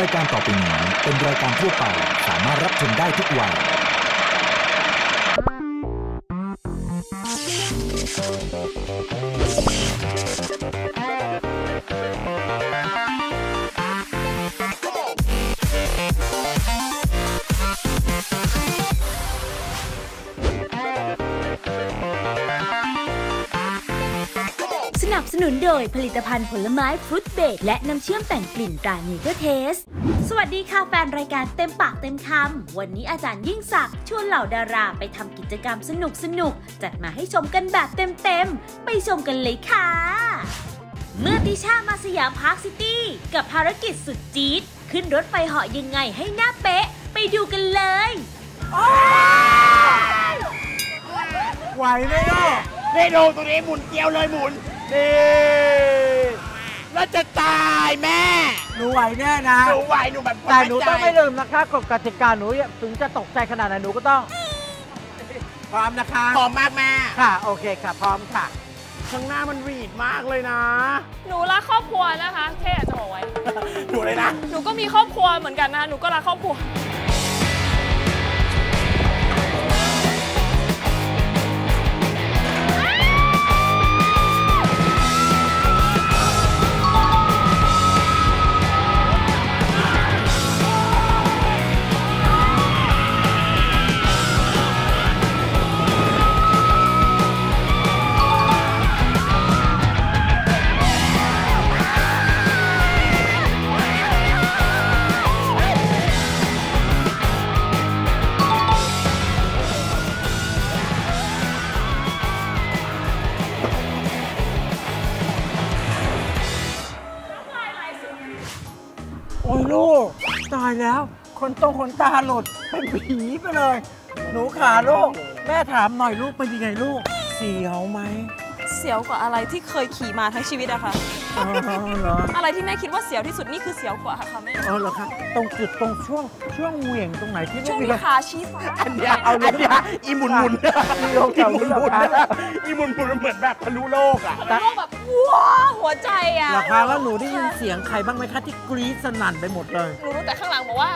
รายการต่อไปนี้เป็นรายการทั่วไปสามารถรับชมได้ทุกวัย สนับสนุนโดยผลิตภัณฑ์ผลไม้ fruit spread และน้ำเชื่อมแต่งกลิ่นตรา Nature Taste สวัสดีค่ะแฟนรายการเต็มปากเต็มคำ วันนี้อาจารย์ยิ่งศักดิ์ชวนเหล่าดาราไปทำกิจกรรมสนุกสนุกๆจัดมาให้ชมกันแบบเต็มๆ ไปชมกันเลยค่ะ เมื่อติช่ามาสยามพาร์คซิตี้ กับภารกิจสุดจี๊ด ขึ้นรถไฟเหาะยังไงให้หน้าเป๊ะ ไปดูกันเลยไหวไหมเนาะนี่ดูตัวนี้หมุนเกลียวเลยหมุนนี่แล้วจะตายแม่ หนูไหวแน่นะ หนูไหวหนูแบบแต่หนูต้องไม่ลืมนะคะกฎกติกาหนูถึงจะตกใจขนาดไหนหนูก็ต้อง พร้อมนะคะหอมมากแม่ค่ะ โอเคค่ะ พร้อมค่ะ ข้างหน้ามันรีดมากเลยนะ หนูรักครอบครัวนะคะเท่อยากจะบอกไว้ หนูเลยนะ หนูก็มีครอบครัวเหมือนกันนะคะหนูก็รักครอบครัว นตาหลุดเป็นผีไปเลย หนูขาลูก แม่ถามหน่อยลูกเป็นยังไงลูก เสียวไหม เสียวกว่าอะไรที่เคยขี่มาทั้งชีวิตอะค่ะ อ๋อเหรออะไรที่แม่คิดว่าเสียวที่สุดนี่คือเสียวกว่าค่ะแม่อ๋อเหรอคะตรงจุดตรงช่วงช่วงเหวี่ยงตรงไหนที่ลูช่วกงมีที่การขาชี้ฟ้าอันเนี้ยอันเนี้ยอีหมุนหมุนมีโรคแถวนี้เหรอคะอีหมุนหมุนมันเหมือนแบบทะลุโลกอะมันโลกแบบว้าหัวใจอะเหรอคะแล้วหนูได้ยินเสียงใครบ้างไหมคะที่กรี๊ดสนั่นไปหมดเลยหนูรู้แต่ข้างหลังบอกว่า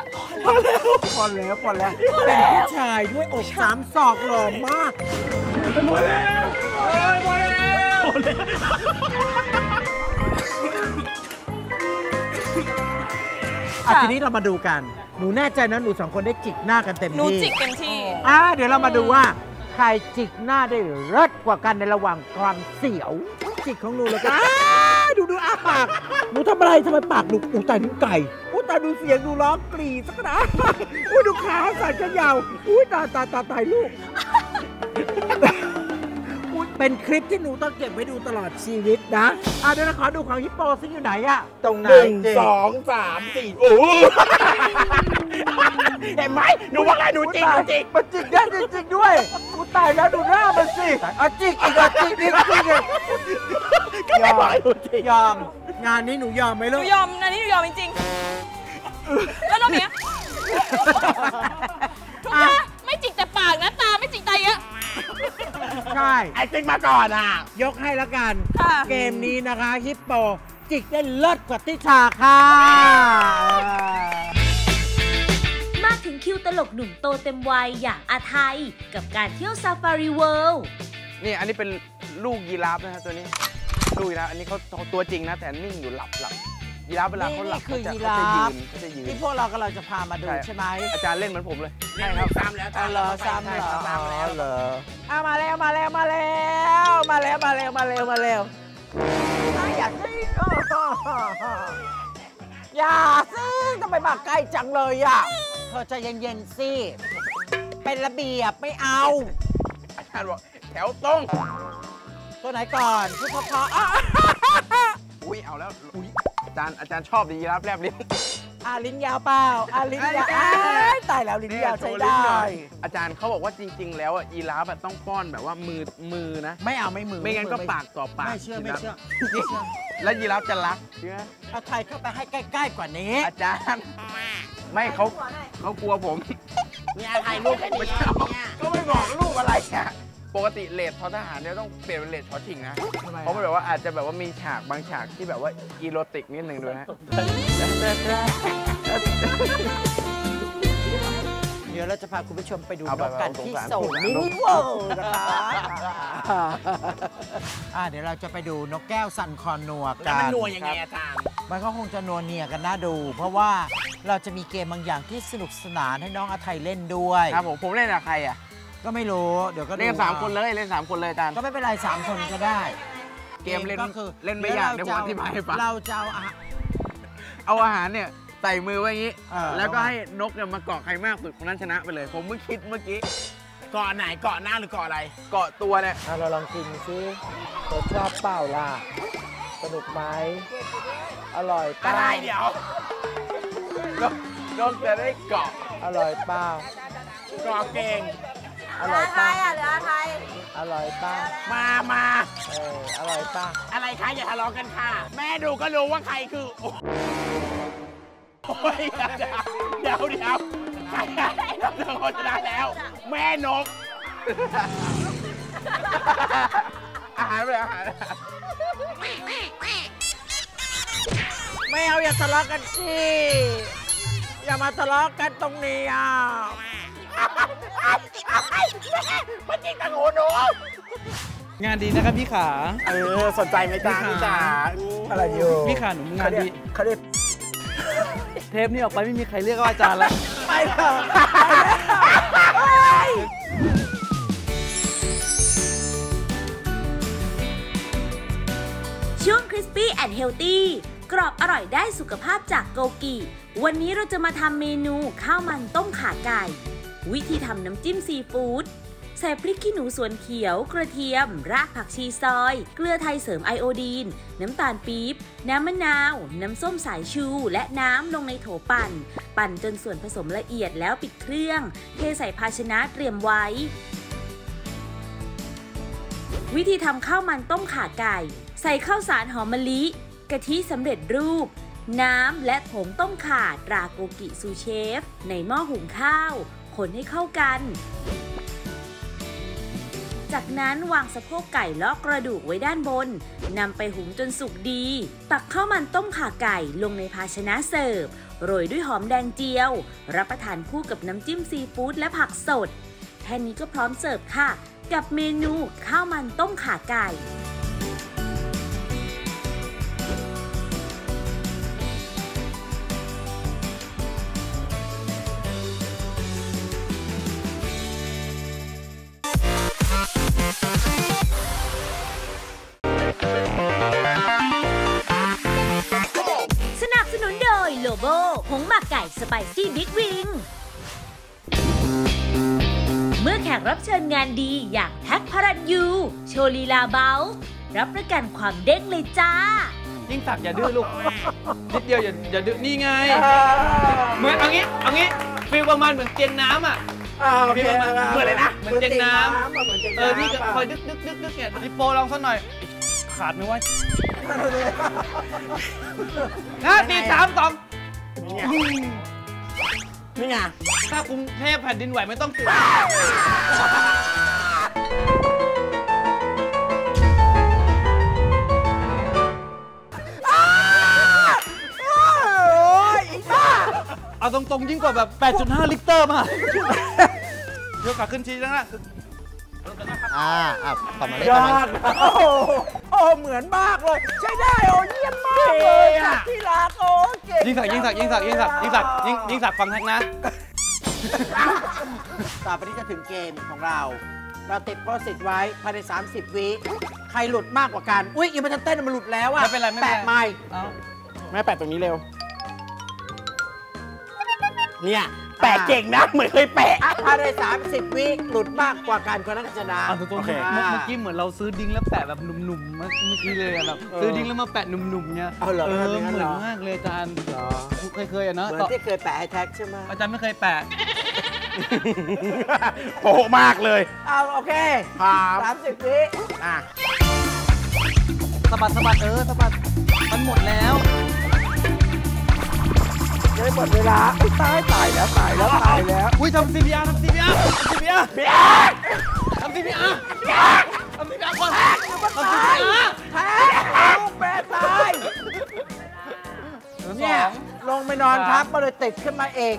พอแล้วพอแล้วพอแล้วเป็นผู้ชายด้วยอกสามศอกหล่อมากอ่ะ ทีนี้เรามาดูกัน หนูแน่ใจนะหนูสองคนได้จิกหน้ากันเต็มหนูที่จิกเต็มที่ อะเดี๋ยวเรามาดูว่า ใครจิกหน้าได้เลิศกว่ากันในระหว่างความเสียวจิกของหนูแล้วก็อ้าดูดูอ้าปาก หนูทำอะไรทำไมปากหนูอูตายนิ้วไก่อู้ตายดูเสียงดูร้องกรีดสักขนาดอู้ดูขาสั่นกันยาวอู้ตายตายตายตายลูกอุ๊ย เป็นคลิปที่หนูต้องเก็บไว้ดูตลอดชีวิตนะอะเดี๋ยวเราขอดูของฮิปโปซิอยู่ไหนอะตรงไหนหนึ่งเจ๊สองสามสี่โอ้โหเห็นไหมหนูว่าไงหนูจริงหนูจริงมันจิกได้จริงๆด้วยกูตายแล้วดูหน้ามันสิอะจิกอีกอะจิกอีกจิกอีกก็ไม่บอกให้หนูจริงยอม งานนี้หนูยอมไหมหลูนูกยอมอันนี้หนูยอมจริงๆแล้วน้องเนี้ย ไอ้จริงมาก่อนอะ ยกให้ละกัน ค่ะเกมนี้นะคะฮิปโปจิกได้เลิศกว่าติชาค่ะมาถึงคิวตลกหนุ่มโตเต็มวัยอย่างอาไทย กับการเที่ยวซาฟารีเวิลด์นี่อันนี้เป็นลูกยีราฟนะครับตัวนี้ ลูกยีราฟอันนี้เขาตัวจริงนะ แต่นิ่งอยู่หลับหลับ ยีราฟเวลาเขาหลับนี่คือเขาจะยีเขาราจะยืฟนเขาจะยืนที่พวกเรากำลังจะพามาดูใช่ ใช่ไหมอาจารย์เล่นเหมือนผมเลยใช่ครับซ้ำแล้วอ๋อเหรอซ้ำเหรอซ้ำแล้วอ๋อเหรออะมาแล้วมาแล้วมาแล้วมาแล้วมาแล้วมาแล้วมาแล้วอะอยากให้อย่าสิทำไมมาใกล้จังเลยอะเธอใจเย็นๆสิเป็นระเบียบไม่เอา อาจารย์บอกแถวตรงตัวไหนก่อนพูดเพราะๆอะอุ้ยเอาแล้วอุ้ยอา จารย์อาจารย์ชอบดียีราฟแลบลิ้นอะลิ้นยาวเปล่าอะลิ้นยาวอะอ้ายตายแล้วลิ้นยาวใช้ได้ อาจารย์เขาบอกว่าจริง ๆ แล้วอะยีราฟอะต้องป้อนแบบว่ามือมือนะ ไม่เอาไม่มือ ไม่งั้นก็มือปากต่อปาก ไม่เชื่อไม่เชื่อยีราฟไม่เชื่อแล้วยีราฟจะรักใช่ไหมเอาไทยเข้าไปให้ใกล้ ๆ กว่านี้ อาจารย์ ไม่เขาเขากลัวผมเนี่ยถ่ายรูปแค่นี้เนี่ยก็ไม่บอกลูกอะไรอะ ปกติเลดทอทหารเนี่ยต้องเปลี่ยนเป็นเลดชอชิงนะ ทำไมเพราะมันแบบว่าอาจจะแบบว่ามีฉากบางฉากที่แบบว่าอีโรติกนิดนึงด้วยฮะเดี๋ยวเราจะพาคุณผู้ชมไปดูเอานไปกกันเอาที่สงสาร โซสงนสารมินนิกเวิลด์นะคะอ่าเดี๋ยวเราจะไปดูนกแก้วซันคอนนัวแล้วกัมันนนัวยังไงอาจารย์ มันก็คงจะนัวเนียกันน่าดู เพราะว่าเราจะมีเกมบางอย่างที่สนุกสนานให้น้องอาไทยเล่นด้วย ครับผมผมเล่นกับใครอะ ก็ไม่รู้ เดี๋ยวก็ดูเล่นกันสามคนเลยเล่นสามคนเลยอาจารย์ก็ไม่เป็นไรสามคนก็ได้ เกมเล่นก็คือเล่นไม่ยากเดี๋ยวผมอธิบายให้ฟังเราจะเอาอะเอาอาหารเนี่ยใส่มือไว้อย่างนี้เออแล้วก็ให้นกเนี่ยมาเกาะใครมากสุดคนนั้นชนะไปเลย ผมเพิ่งคิดเมื่อกี้เกาะไหนเกาะหน้าหรือเกาะอะไร เกาะตัวเนี่ยอะเราลองกินซิรสชอบเปล่าล่ะสนุกไหมอร่อยเปอะไรล่าเดี๋ยวนกนกจะได้เกาะอร่อยเปล่าเกาะเก่ง อร่อยเปล่าอร่อยเปล่ามามาเอออร่อยเปล่าอะไรคะอย่าทะเลาะกันค่ะ แม่ดูก็รู้ว่าใครคือโอ้ยเดี๋ยวเดี๋ยวใครเราเจอคนชนะแล้ว แม่นก อาหารไปอาหารไม่เอาอย่าทะเลาะกันสิอย่ามาทะเลาะกันตรงนี้อะ งานดีนะครับพี่ขา เออสนใจไหมจ๊ะพี่จ๋าอะไรอยู่พี่ขาหนูงานดี เขาเรียกเทปนี้ออกไปไม่มีใครเรียกว่าอาจารย์แล้ว ไปเถอะช่วง Crispy and Healthy กรอบอร่อยได้สุขภาพจากโกกิวันนี้เราจะมาทำเมนูข้าวมันต้มขาไก่ วิธีทำน้ำจิ้มซีฟู้ด ใส่พริกขี้หนูสวนเขียว กระเทียม รากผักชีซอย เกลือไทยเสริมไอโอดีน น้ำตาลปี๊บ น้ำมะนาว น้ำส้มสายชู และน้ำลงในโถปั่น ปั่นจนส่วนผสมละเอียดแล้วปิดเครื่อง เทใส่ภาชนะเตรียมไว้ วิธีทำข้าวมันต้มข่าไก่ ใส่ข้าวสารหอมมะลิ กะทิสำเร็จรูปน้ำและผงต้มข่าตราโกกิซูเชฟ ในหม้อหุงข้าว คนให้เข้ากัน จากนั้นวางสะโพกไก่ลอกกระดูกไว้ด้านบนนำไปหุงจนสุกดี ตักข้าวมันต้มข่าไก่ลงในภาชนะเสิร์ฟโรยด้วยหอมแดงเจียว รับประทานคู่กับน้ำจิ้มซีฟู้ดและผักสด แค่นี้ก็พร้อมเสิร์ฟค่ะ กับเมนูข้าวมันต้มข่าไก่ รับเชิญงานดีอย่างแท็กพระรันยู โชว์ลีลาเบารับประกันความเด้งเลยจ้า ยิ่งสักอย่าดื้อลูก นิดเดียวอย่าอย่าดื้อนี่ไง เหมือนเอางี้เอางี้ฟีลประมาณเหมือนเตียงน้ำอะอ่าโอเคเหมือนอะไรนะเหมือนเตียงน้ำเหมือนเตียงเออที่น้ำคอยดึกดึกดึกดึกเนี่ยนิโปลองสักหน่อย ขาดไหมวะนะสี่สามสอง นี่ไง ถ้ากรุงเทพแผ่นดินไหวไม่ต้องตื่นเอาตรงๆยิ่งกว่าแบบ 8.5 ลิตรมาเดี๋ยวขาขึ้นชี้แล้วนะอ่าอะต่อมาเลยต่อมาโอ้โหโอ้ เหมือนมากเลย ใช่ได้โอ้เยี่ยมมากเลยค่ะที่รักโอ้เก่งยิ่งสักยิ่งสักยิ่งสักยิ่งสักยิ่งสักยิ่งยิ่งสักฟังแท็กนะต่อไปนี้จะถึงเกมของเรา เราติดโพสต์สิทไว้ภายใน 30 วิใครหลุดมากกว่ากัน อุ้ยยังไม่ทันเต้นมันหลุดแล้วอะไม่เป็นไรไม่เป็นไรแปะไม่เอาแม่แปะตรงนี้เร็ว เนี่ย แปะเก่งนะเหมือนเคยแปะอะภายใน30วิหลุดมากกว่ากันคนนั้นก็ชนะเอาตรงโอเคๆเมื่อเมื่อกี้เหมือนเราซื้อดิ้งแล้วแปะแบบหนุ่มๆเมื่อเมื่อกี้เลยอะแบบซื้อดิ้งแล้วมาแปะหนุ่มๆเนี่ยเอาเหรอเออเป็นอย่างนั้นเหมืเหรอนอมากเลยอาจารย์เหรอเคยเคยๆอะเนอะเหมือนต่อที่เคยแปะให้แท็กใช่ไหมอาจารย์ไม่เคยแปะโป๊ะมากเลยเอาโอเคครับสามสิบวิอะสะบัดสะบัดเออสะบัดมันหมดแล้ว ได้หมดเวลาอุ๊ยตายตายแล้วตายแล้วตายแล้วอุ้ยทำ CPR ทำ CPR ทำ CPR ทำ CPR ทำ CPR ก่อนทำ CPR แพ้ลูกแม่ตายเนี่ยลงไปนอนทับก็เลยติดขึ้นมาเอง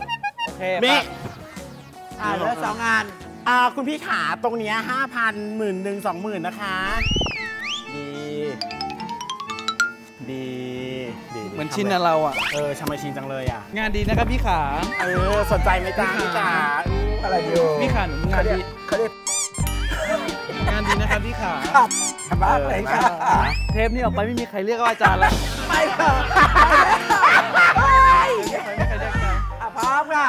โอเคเมฆอ่าเหลือสองงานอ่าคุณพี่ขาตรงเนี้ยห้าพันหมื่นหนึ่งสองหมื่นนะคะ มือนชินนะเราอะเออชำไมชินจังเลยอะงานดีนะครับพี่ขา เออสนใจไหมจ้าพี่จ๋าอืมอะไรอยู่พี่ขาหนูงานดีเขาเรียกงานดีนะครับพี่ขาครับบ้าเลยค่ะเทปนี้ออกไปไม่มีใครเรียกว่าอาจารย์แล้วไม่ค่ะไม่มีใครเรียกอาจารย์อะพร้อมค่ะ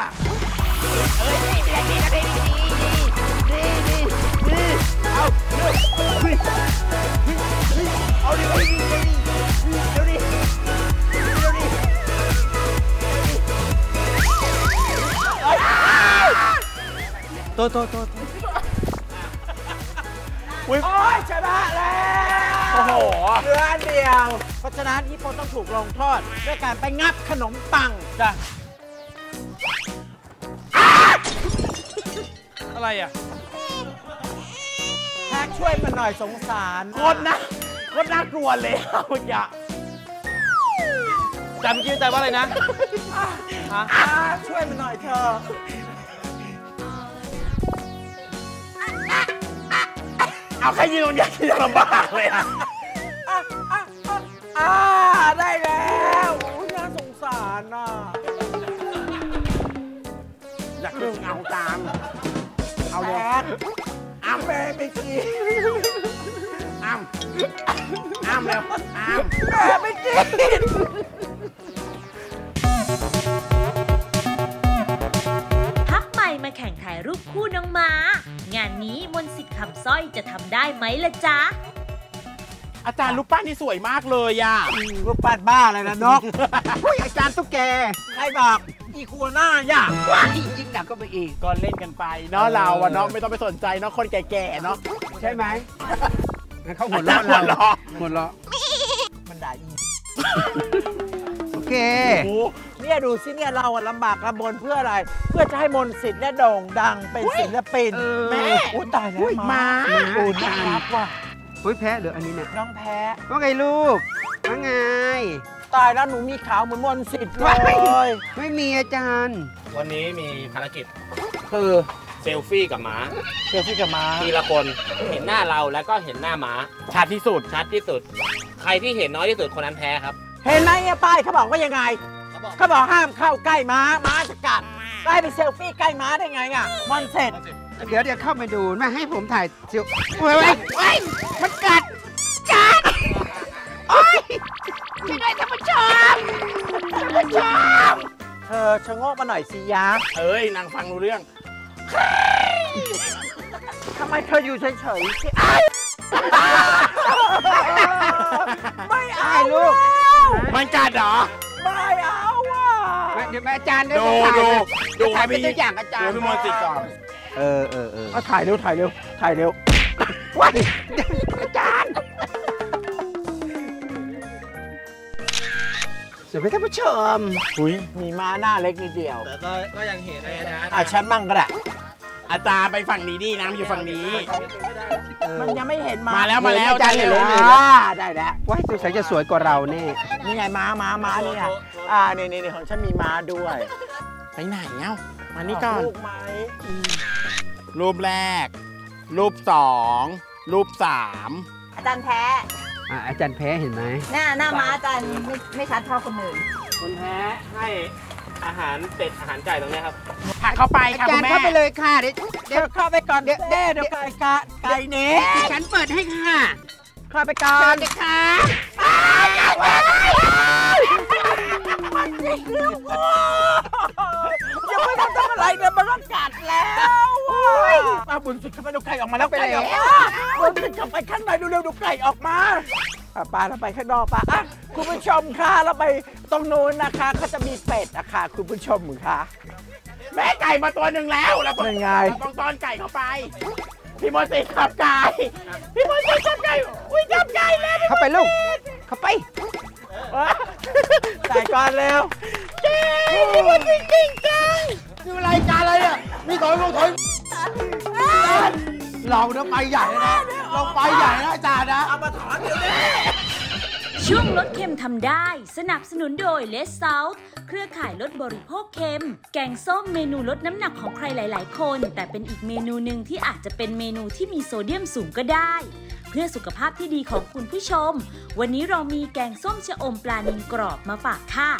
โตโตโตโตโอ้ยชนะแล้วโอ้โหเหลืออันเดียว เพราะฉะนั้นพี่โปต้องถูกลงโทษด้วยการไปงับขนมปังจ้ะอะไรอะแท็กช่วยมันหน่อยสงสารคนนะคนน่ากลัวเลยเมื่อกี้จำชื่อใจว่าอะไรนะ ช่วยมันหน่อยเธอ เอาแค่ยืนตรงเนี้ยคือยังลำบากเลยอะอะอะอะอ่าได้แล้วโอ้ยน่าสงสารน่ะอยากดึงเอาตาม เอาเลยแท็กอ้ำแม่ไม่กินอ้ำอ้ำเร็วอ้ำแม่ไม่กินพักใหม่มาแข่งถ่ายรูปคู่น้องม้า งานนี้มนต์สิทธิ์คำสร้อยจะทำได้ไหมล่ะจ๊ะ อาจารย์ลูกป้านนี่สวยมากเลยอะรูปปั้นบ้าอะไรนะนกอุ้ยอาจารย์ตุ๊กแกใครบอกอีคัวหน้าย่าว้ายยิ่งหนักก็ไปอีก ก็เล่นกันไปเนาะเราอะเนาะไม่ต้องไปสนใจเนาะคนแก่ๆเนาะใช่ไหมงั้นเขาหัวเราะหัวเราเราะหัวเราะมันด่าอีโอเคโอ้โห เนี่ยดูสิเนี่ยเราอะลำบากลำบนเพื่ออะไร เพื่อจะให้มนต์สิทธิ์เนี่ยโด่งดังเป็นศิลปินเออแม่อุ้ยตายแล้วมาอูน่ารักว่ะเฮ้ยแพ้เดี๋ยวอันนี้เนี่ยน้องแพ้ว่าไงลูกว่าไงตายแล้วหนูมีขาวเหมือนมนต์สิทธิ์เลว้ายยไม่มีอาจารย์ วันนี้มีภารกิจคือเซลฟี่กับหมาเจอพี่กับม้าทีละคนเห็นหน้าเราแล้วก็เห็นหน้าหมาชัดที่สุดชัดที่สุด ใครที่เห็นน้อยที่สุดคนนั้นแพ้ครับ เห็นไหมเนี่ยป้ายเขาบอกว่ายังไง เขาบอกเขาบอกห้ามเข้าใกล้ม้า ม้าจะกัดได้ไปเซลฟี่ใกล้ม้าได้ไงอะมอนเสร็จ เดี๋ยวเดี๋ยวเข้าไปดูไม่ให้ผมถ่ายเสียวโอ้ยโอ้ยโอ้ยมันกัด กัด โอ้ยช่วยด้วยท่านผู้ชมท่านผู้ชมเธอชะโงกมาหน่อยสิยะเอ้ยนางฟังรู้เรื่องทำไมเธออยู่เฉยๆสิไม่เอาให้ลูก มันกัดเหรอ ไม่เอาอะไม่เดี๋ยวอาจารย์เดี๋ยวดูผมถ่ายดูเลยดูถ่ายเป็นพี่ตัวอย่างอาจารย์ดูพี่มนต์สิทธิ์ก่อนเออเออเออเอาถ่ายเร็วถ่ายเร็วถ่ายเร็วว้ายอาจารย์สวัสดีท่านผู้ชมหุยมีม้าหน้าเล็กนิดเดียว แต่ก็ก็ยังเห็นเลยนะอะฉันมั่งก็ได้อาจารย์ไปฝั่งนี้ดิน้ำอยู่ฝั่งนี้ มันยังไม่เห็นม้ามาแล้วมาแล้วอาจารย์ได้เห็นแล้แล้ววอ่าได้แล้วว้ายตัวใสยจะสวยกว่าเราแน่นี่ไงม้าม้าม้านี่ไงอ่านี่นี่นี่ของฉันมีม้าด้วยไปไหนเอ้ามานี่ก่อน ลูกไหมรูปแรก รูปสองรูปสามอาจารย์แพ้อะอาจารย์แพ้เห็นไหมหน้าหน้าม้าอาจารย์ไม่ไม่ชัดเท่าคนอื่นคนแพ้ให้ อาหารเป็ดอาหารไก่ตรงเนี้ยครับผลักเข้าไปอาค่ะจาคุรณย์แม่เข้าไปเลยค่ะเดี๋ยวเดี๋ยวเข้าไปก่อนเดี๋ยวเดี๋ยวเดี๋ยวไก่กะไก่เนี้ดิฉันเปิดให้ค่ะเข้าไปก่อเชินญเลยค่ะยังไม่ทันทำอะไรเลยมันก็กัดแล้วป้าบุญสุดเข้าไปดูไก่ออกมาแล้วไก่ออกมาบุญสุดเข้าไปข้างในดูเร็วดูไก่ออกมาอะป้าเราไปข้างนอกป้าอะ คุณผู้ชมค่ะเราไปตรงนู้นนะคะเขาจะมีเป็ดอะค่ะคุณผู้ชมค่ะแม่ไก่มาตัวหนึ่งแล้วแล้วเป็นไงต้องตอนไก่เข้าไปพี่มนต์สิทธิ์ขับไก่พี่มนต์สิทธิ์ขับไก่อุ้ยขับไก่แล้วเข้าไปลูกเข้าไปไก่ก่อนเร็วพี่มนต์สิทธิ์เก่งจังนี่รายการอะไรอะมีถอยลงถอยเราเนี่ยไปใหญ่นะเราไปใหญ่นะอาจารย์นะเอามาถอนเดี๋ยวนี้ ช่วงลดเค็มทำได้ สนับสนุนโดยเลสซ u ลเครือข่ายลดบริโภคเค็ม แกงส้มเมนูลดน้ำหนักของใครหลาย ๆ คน แต่เป็นอีกเมนูหนึ่งที่อาจจะเป็นเมนูที่มีโซเดียมสูงก็ได้ เพื่อสุขภาพที่ดีของคุณผู้ชม วันนี้เรามีแกงส้มชะอมปลานิลกรอบมาฝากค่ะ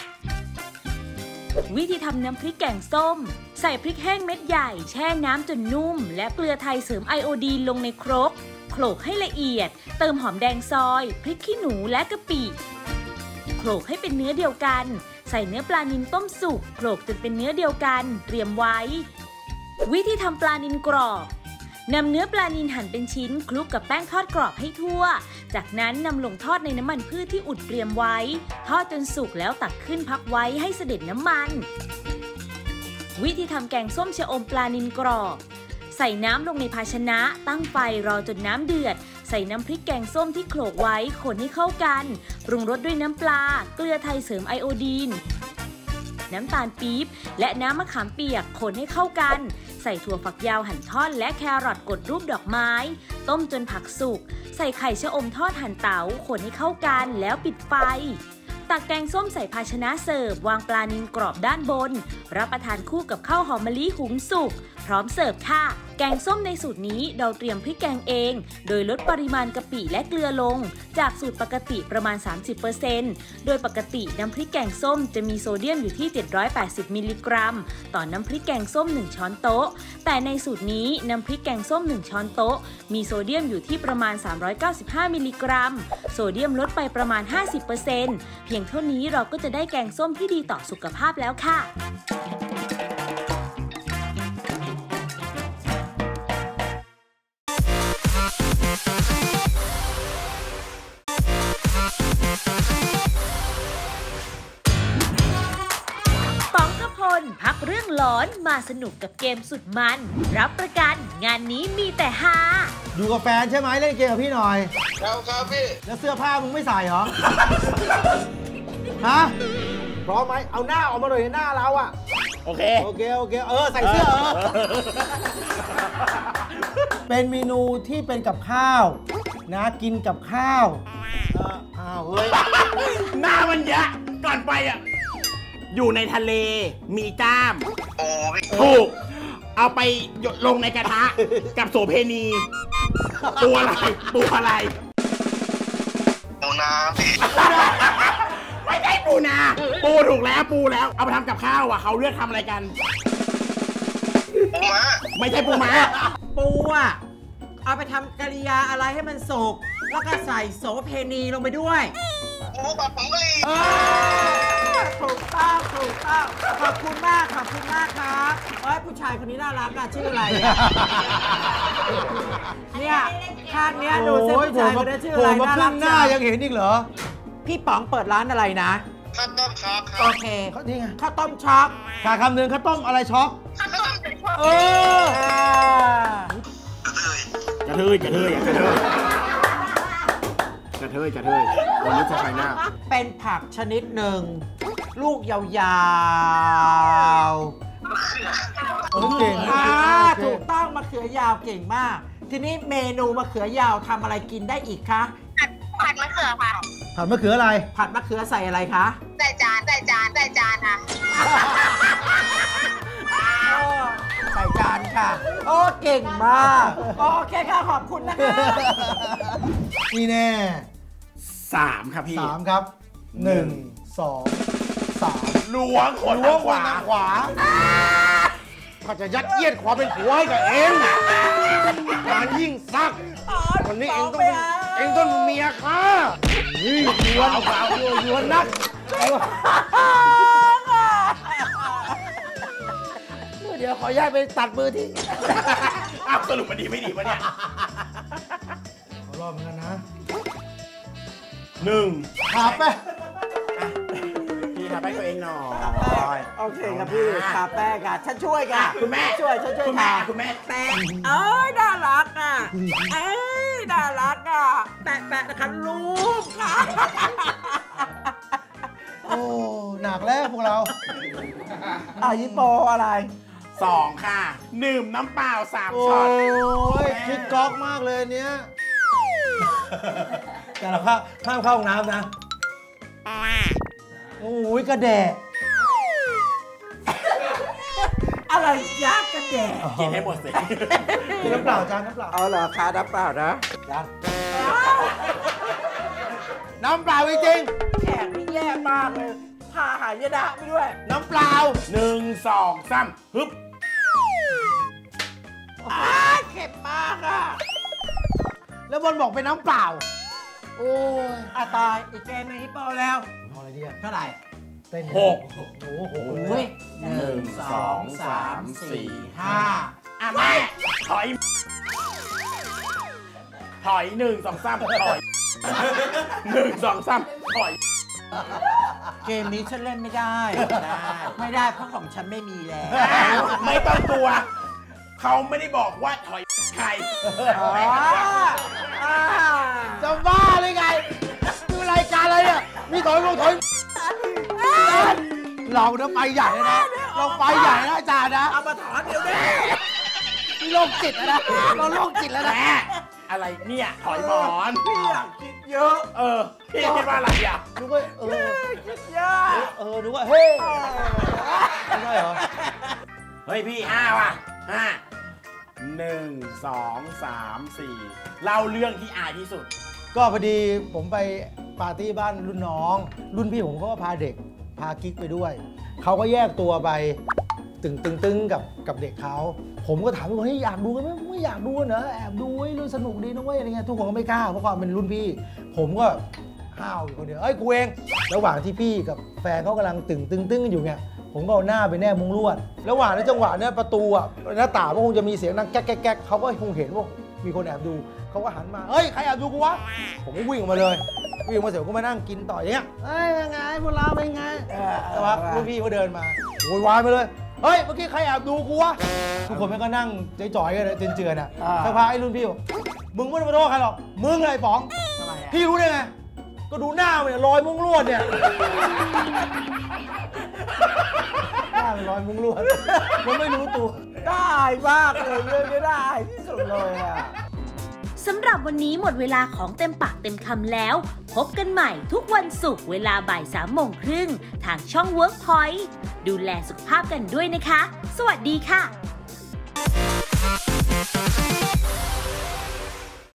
วิธีทำน้ำพริกแกงส้ม ใส่พริกแห้งเม็ดใหญ่ แช่น้ำจนนุ่ม และเกลือไทยเสริมไอโอดีนลงในครก โขลกให้ละเอียด เติมหอมแดงซอย พริกขี้หนูและกะปิ โขลกให้เป็นเนื้อเดียวกัน ใส่เนื้อปลานิลต้มสุก โขลกจนเป็นเนื้อเดียวกัน เตรียมไว้ วิธีทำปลานิลกรอบนำเนื้อปลานิลหั่นเป็นชิ้นคลุกกับแป้งทอดกรอบให้ทั่ว จากนั้นนำลงทอดในน้ำมันพืชที่อุดเตรียมไว้ ทอดจนสุกแล้วตักขึ้นพักไว้ให้เสด็จน้ำมัน วิธีทำแกงส้มชะอมปลานิลกรอบ ใส่น้ำลงในภาชนะ ตั้งไฟรอจนน้ำเดือด ใส่น้ำพริกแกงส้มที่โขลกไว้คนให้เข้ากัน ปรุงรสด้วยน้ำปลา เกลือไทยเสริมไอโอดีน น้ำตาลปี๊บ และน้ำมะขามเปียกคนให้เข้ากัน ใส่ถั่วฝักยาวหั่นท่อนและแครอทกดรูปดอกไม้ ต้มจนผักสุก ใส่ไข่ชะอมทอดหั่นเตา๋าคนให้เข้ากันแล้วปิดไฟตักแกงส้มใส่ภาชนะเสิร์ฟ วางปลานิลกรอบด้านบน รับประทานคู่กับข้าวหอมมะลิหุงสุก พร้อมเสิร์ฟค่ะ แกงส้มในสูตรนี้เราเตรียมพริกแกงเอง โดยลดปริมาณกะปิและเกลือลง จากสูตรปกติประมาณ 30%โดยปกติน้ำพริกแกงส้มจะมีโซเดียมอยู่ที่ 780 มิลลิกรัม ต่อน้ำพริกแกงส้ม 1 ช้อนโต๊ะ แต่ในสูตรนี้น้ำพริกแกงส้ม 1 ช้อนโต๊ะ มีโซเดียมอยู่ที่ประมาณ 395 มิลลิกรัม โซเดียมลดไปประมาณ 50%เพียงเท่านี้เราก็จะได้แกงส้มที่ดีต่อสุขภาพแล้วค่ะ เรื่องหลอนมาสนุกกับเกมสุดมัน รับประกันงานนี้มีแต่ฮาอยู่กับแฟนใช่ไหมเล่นเกมกับพี่หน่อยครับครับพี่ แล้วเสื้อผ้ามึงไม่ใส่เหรอ ฮะ พร้อมไหมเอาหน้าออกมาหน่อยหน้าเราอะโอเค โอเค โอเค เออ ใส่เสื้อเออเป็นเมนูที่เป็นกับข้าว นะกินกับข้าว เอออ้าวเฮ้ย หน้ามันยะก่อนไปอะ อยู่ในทะเลมีจ้ามถูกเอาไปหยดลงในกระทะ กับโสเพณี ตัวอะไรตัวอะไรปูนาไม่ใช่ปูนา ปูถูกแล้วปูแล้ว เอาไปทำกับข้าวอะเขาเลือกทำอะไรกันปูม้าไม่ใช่ปูม้าปูอะเอาไปทำกริยาอะไรให้มันสุกแล้วก็ใส่โสเพณีลงไปด้วยปูปัดผงกะหรี่ ถูกต้องถูกต้องขอบคุณมากขอบคุณมากครับเอ้ยผู้ชายคนนี้น่ารักอะชื่ออะไรอะเนี่ยข้างเนี้ยดูซิผู้ชายคนนี้ชื่ออะไรโผล่มาน่ารักครึ่งหน้ายังเห็นอีกเหรอพี่ป๋องเปิดร้านอะไรนะ ข้าวต้มช็อกคโอรับเคเขานี่ไงข้าวต้มช็อกขาคำหนึ่งข้าวต้มอะไรช็อกเอออ่ากระเทยกระเทยกระเทยกระเทยกระเทยวันนี้จะใช้หน้า เป็นผักชนิดหนึ่ง ลูกยาวเออเก่งๆอ่าถูกต้องมะเขือยาวเก่งมาก ทีนี้เมนูมะเขือยาวทำอะไรกินได้อีกคะผัดมะเขือค่ะผัดมะเขืออะไร ผัดมะเขือใส่อะไรคะใส่จานใส่จานใส่จานค่ะใส่จานค่ะ โอ้เก่งมาก โอเคค่ะขอบคุณนะคะนี่แน่สามครับพี่สามครับหนึ่งสอง สามล้วงขนล้วงขคนวาทางขวาก็จะยัดเยียดความเป็นผัวให้กับเองการยิ่งซักวันนี้เองต้องเป็นเองต้องเป็นเมียข้านี่ยวนเปล่ายวนยวนนักเดี๋ยวขออนุญาตไปตัดมือที่อ้าวสรุปมันดีไม่ดีวะเนี่ยขอรอบเหมือนกันนะหนึ่งขาไปพี่ ทำให้ตัวเองหน่อยโอเคครับพี่ทาแป้งค่ะฉันช่วยค่ะคุณแม่ช่วยฉันช่วยคุณแม่ทาคุณแม่แตะเอ้ยน่ารักอะเอ้ยน่ารักอะแตะแตะนะคะลูกค่ะโอ้หนักแล้วพวกเราอะยิปโปอะไรสองค่ะดื่มน้ำเปล่าสามโอ้ช็อตยคิดก๊อกมากเลยอันเนี้ยแต่เราห้ามห้ามเข้าห้องน้ำนะ โอ้ยกระแดะอะไรยักษ์กันแดดกินให้หมดสิกินน้ำเปล่าจานน้ำเปล่าเอาเหรอคะน้ำเปล่านะจานน้ำเปล่าจริงแขกนี่แย่มากเลยพาหายนะไปด้วยๆน้ำเปล่าหนึ่งสองสามฮึบอ้าเข็มมากอะแล้วบอลบอกเป็นน้ำเปล่า โอ้ยอะตาย อีกเกมหนึงที่เปาแล้วเอาอะไรดีอะเท่าไหร่เต้นหกโอ้โหเฮ้ยหนึ่งสองสามสี่ห้าอะแม่ถอย ถอยหนึ่งสองสามถอยหนึ่งสองสามถอย เกมนี้ฉันเล่นไม่ได้ ไม่ได้เพราะของฉันไม่มีแล้ว ไม่ต้องตัว เขาไม่ได้บอกว่าถอยใครอ๋ออ่าจะบ้าเลยไงดูรายการอะไรเนี่ย มีถอยลงถอยเราเนี่ยไปใหญ่เลยนะ เราไปใหญ่นะอาจารย์นะเอามาถอนเดี๋ยวนี้นี่โรคจิตแล้วนะ เราโรคจิตแล้วนะแม่อะไรเนี่ยถอยหมอนพี่อยากคิดเยอะ เออ พี่คิดว่าอะไรอะนึกว่าเออคิดเยอะ เออนึกว่าเฮ้ยไม่ใช่เหรอ เฮ้ยพี่ห้าว่ะห้าหนึ่งสองสามสี่เล่าเรื่องที่อายที่สุด ก็พอดีผมไปปาร์ตี้บ้านรุ่นน้อง รุ่นพี่ผมเขาก็พาเด็ก พากิ๊กไปด้วย เขาก็แยกตัวไปตึงตึงตึงกับกับเด็กเขา ผมก็ถามว่าเฮ้ยอยากดูกันไหมไม่อยากดูเนอะแอบดูเว้ยสนุกดีนะเว้ยอะไรเงี้ยทุกคนก็ไม่กล้าเพราะความเป็นรุ่นพี่ ผมก็ห้าวอยู่คนเดียวเอ้ยกูเองระหว่างที่พี่กับแฟนเขากำลังตึงตึงตึงกันอยู่เนี่ยผมก็เอาหน้าไปแนบมุ้งลวด ระหว่างนั้นจังหวะเนี้ยประตูอะหน้าต่างก็คงจะมีเสียงดังแก๊กแก๊กแก๊กเขาก็คงเห็นว่ามีคนแอบดู เขาก็หันมา เฮ้ย ใครแอบดูกูวะ ผมก็วิ่งออกมาเลย วิ่งมาเสร็จก็มานั่งกินต่ออย่างเงี้ยเอ้ยเป็นไงพวกเราเป็นไงสักพักรุ่นพี่ก็เดินมาโวยวายมาเลย เฮ้ย เมื่อกี้ใครแอบดูกูวะ ทุกคนแม่งก็นั่งจ่อยๆกันเลยเจือนๆอะอ่าสักพักไอ้รุ่นพี่บอกมึงไม่ได้มาโทษใครหรอก มึงไงป๋องพี่รู้ได้ไง ก็ดูหน้ามันเนี่ยรอยมุ้งลวดเนี่ยหน้าเป็นรอยมุ้งลวดมันไม่รู้ตัว ได้มากเลยเรื่องนี้ได้ที่สุดเลยอะ สำหรับวันนี้หมดเวลาของเต็มปากเต็มคำแล้ว พบกันใหม่ทุกวันศุกร์เวลาบ่ายสามโมงครึ่งทางช่อง WorkPoint ดูแลสุขภาพกันด้วยนะคะ สวัสดีค่ะ